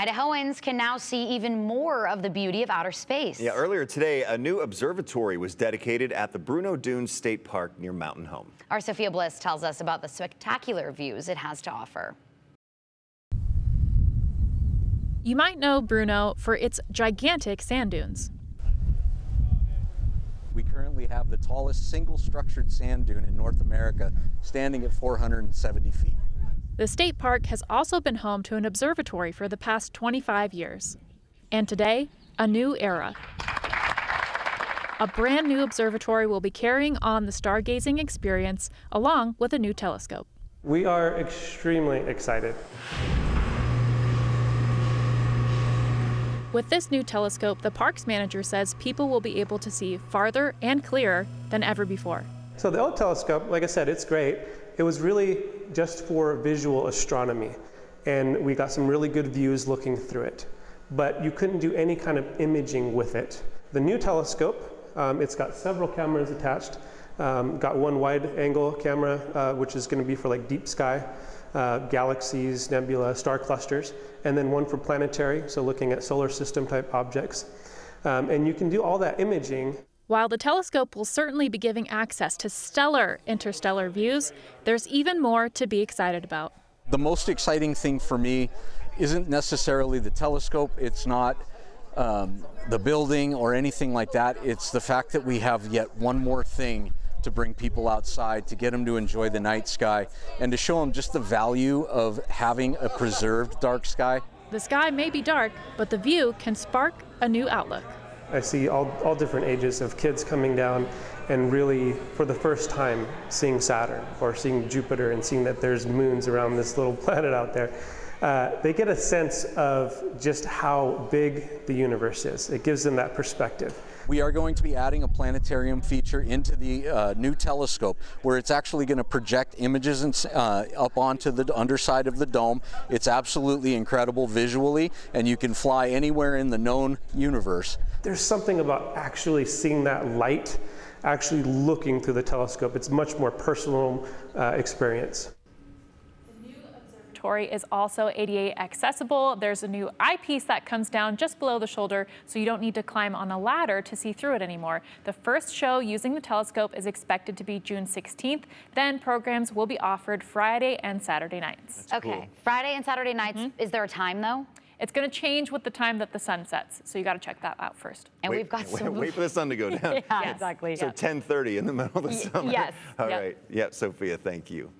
Idahoans can now see even more of the beauty of outer space. Yeah, earlier today, a new observatory was dedicated at the Bruneau Dunes State Park near Mountain Home. Our Sophia Bliss tells us about the spectacular views it has to offer. You might know Bruneau for its gigantic sand dunes. We currently have the tallest single structured sand dune in North America, standing at 470 feet. The state park has also been home to an observatory for the past 25 years. And today, a new era. A brand new observatory will be carrying on the stargazing experience along with a new telescope. We are extremely excited. With this new telescope, the parks manager says people will be able to see farther and clearer than ever before. So the old telescope, like I said, it's great. It was really just for visual astronomy, and we got some really good views looking through it. But you couldn't do any kind of imaging with it. The new telescope, um, it's got several cameras attached. Um, got one wide angle camera, uh, which is going to be for like deep sky uh, galaxies, nebula, star clusters, and then one for planetary, so looking at solar system type objects. Um, and you can do all that imaging. While the telescope will certainly be giving access to stellar interstellar views, there's even more to be excited about. The most exciting thing for me isn't necessarily the telescope, it's not um, the building or anything like that. It's the fact that we have yet one more thing to bring people outside, to get them to enjoy the night sky, and to show them just the value of having a preserved dark sky. The sky may be dark, but the view can spark a new outlook. I see all, all different ages of kids coming down and really, for the first time, seeing Saturn or seeing Jupiter and seeing that there's moons around this little planet out there. Uh, they get a sense of just how big the universe is. It gives them that perspective. We are going to be adding a planetarium feature into the uh, new telescope where it's actually going to project images and, uh, up onto the underside of the dome. It's absolutely incredible visually and you can fly anywhere in the known universe. There's something about actually seeing that light, actually looking through the telescope. It's much more personal uh, experience is also ADA accessible. There's a new eyepiece that comes down just below the shoulder, so you don't need to climb on a ladder to see through it anymore. The first show using the telescope is expected to be June 16th. Then programs will be offered Friday and Saturday nights. That's okay, cool. Friday and Saturday nights. Mm -hmm. Is there a time though? It's going to change with the time that the sun sets, so you got to check that out first. And wait, we've got wait, some. Wait for the sun to go down. yeah, yes. exactly. So 10:30 in the middle of the summer. Yes. All yep. right. Yep, Sophia. Thank you.